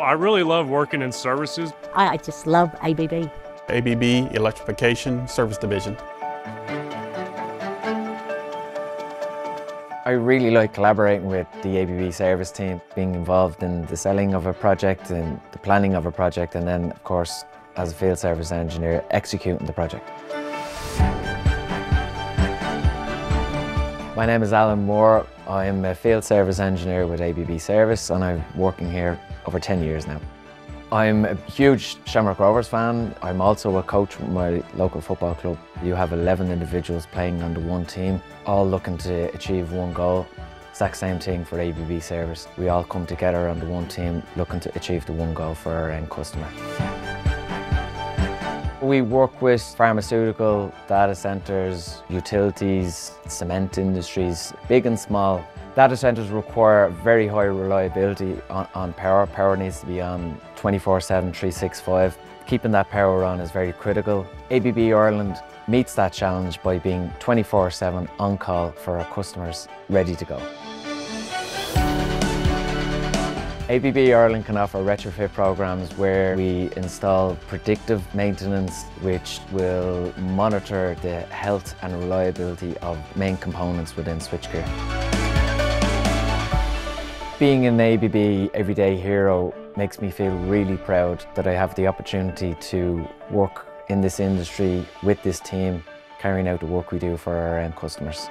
I really love working in services. I, I just love ABB. ABB Electrification Service Division. I really like collaborating with the ABB service team, being involved in the selling of a project and the planning of a project and then of course as a field service engineer executing the project. My name is Alan Moore. I'm a field service engineer with ABB Service and I'm working here over 10 years now. I'm a huge Shamrock Rovers fan. I'm also a coach with my local football club. You have 11 individuals playing under one team, all looking to achieve one goal. Exact same thing for ABB Service. We all come together under one team looking to achieve the one goal for our end customer. We work with pharmaceutical, data centres, utilities, cement industries, big and small. Data centres require very high reliability on, on power. Power needs to be on 24-7, 365. Keeping that power on is very critical. ABB Ireland meets that challenge by being 24-7 on call for our customers ready to go. ABB Ireland can offer retrofit programs where we install predictive maintenance which will monitor the health and reliability of main components within switchgear. Being an ABB Everyday Hero makes me feel really proud that I have the opportunity to work in this industry with this team, carrying out the work we do for our end customers.